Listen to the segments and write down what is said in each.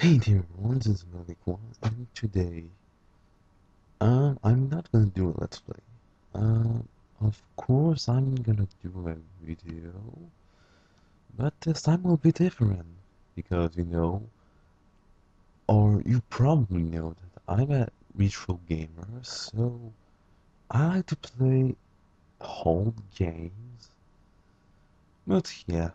Hey dear everyone, this is Malik1 and today um I'm not gonna do a let's play. Um of course I'm gonna do a video but this time will be different because you know or you probably know that I'm a retro gamer so I like to play old games. But yeah.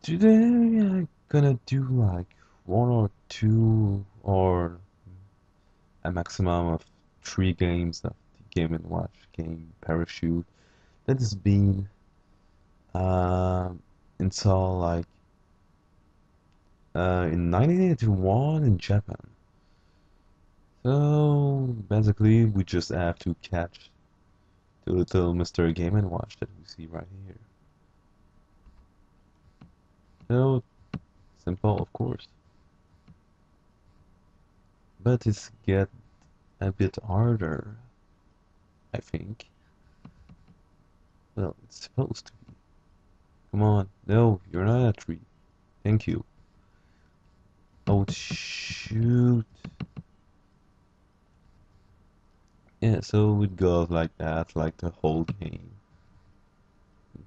Today I'm gonna do like one or two or a maximum of three games of the Game and Watch game Parachute that has been um, until like uh, in 1981 in Japan. So basically, we just have to catch the little Mr. Game and Watch that we see right here. So simple, of course, but it's get a bit harder, I think. Well, it's supposed to be. Come on. No, you're not a tree. Thank you. Oh, shoot. Yeah, so it goes like that, like the whole game.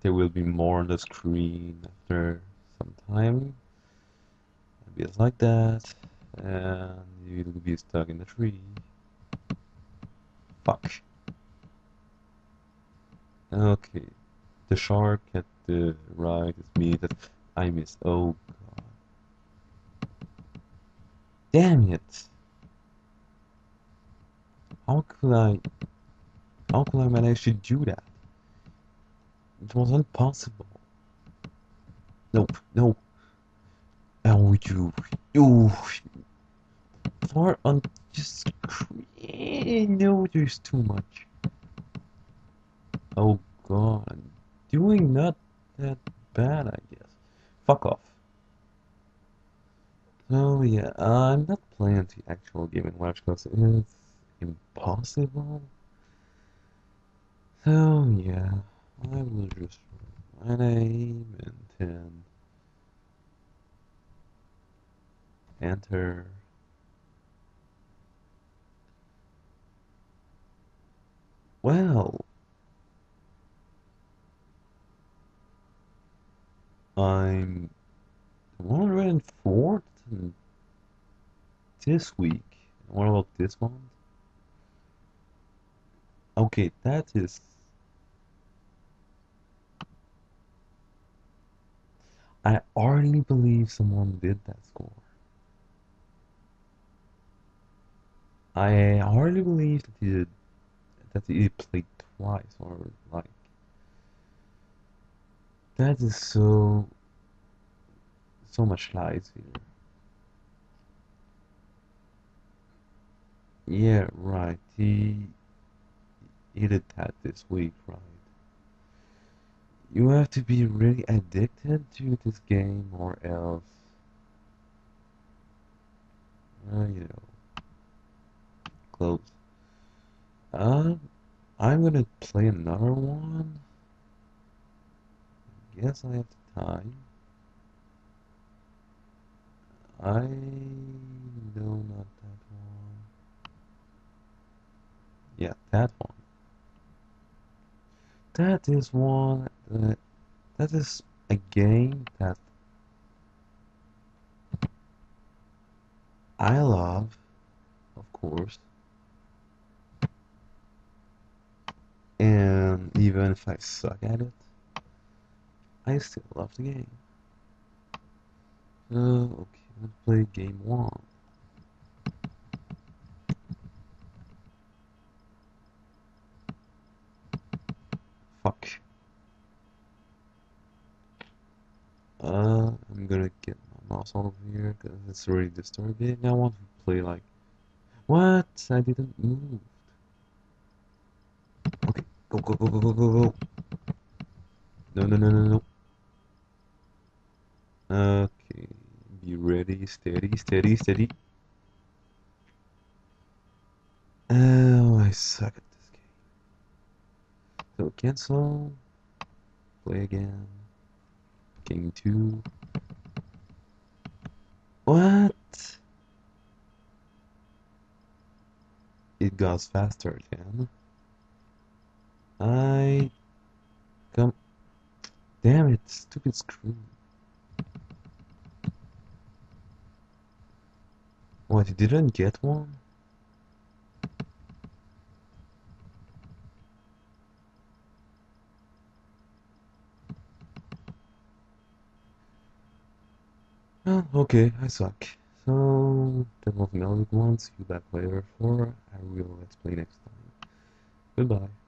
There will be more on the screen after some time. It's like that, and you'll be stuck in the tree. Fuck. Okay. The shark at the right is me that I missed. Oh god. Damn it! How could I... How could I manage to do that? It was impossible. Nope, no. Oh, you... You... Far on... Just... No, there's too much. Oh god, doing not that bad, I guess. Fuck off. So yeah, I'm not playing the actual Game and Watch because it's impossible. So yeah, I will just write my name and then enter. Well, I'm 104th this week. What about this one? Okay, that is. I already believe someone did that score. I hardly believe that he did, that he played twice or like. That is so so much lies here. Yeah, right. He he did that this week, right? You have to be really addicted to this game or else uh, you know close. Uh I'm gonna play another one. Guess I have the time. I no not that one. Yeah, that one. That is one that that is a game that I love, of course. And even if I suck at it, I still love the game. So, okay, let's play game one. Fuck. Uh, I'm gonna get my mouse out of here because it's already disturbing. I want to play like. What? I didn't move. Go, go, go, go, go, go, go. No, no, no, no, no. Okay, be ready, steady, steady, steady. Oh, I suck at this game. So cancel, play again, game two. What? It goes faster then. I come. Damn it, stupid screw. What, you didn't get one? Oh, okay, I suck. So, that was moving on with one. See you back later for I will explain next time. Goodbye.